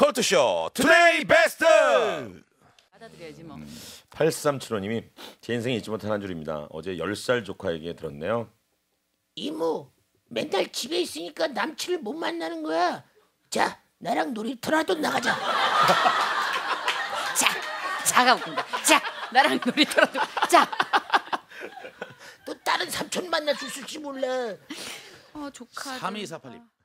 컬투쇼 Today Best 받아들여야지 뭐. 음, 8375님이 제 인생에 잊지 못한 한 줄입니다. 어제 10살 조카에게 들었네요. 이모 맨날 집에 있으니까 남친을 못 만나는 거야. 자 나랑 놀이터라도 나가자. 자, 자가 웃긴다. 자, 나랑 놀이터라도. 자. 또 다른 삼촌 만날 수 있을지 몰라. 어, 조카. 3248님.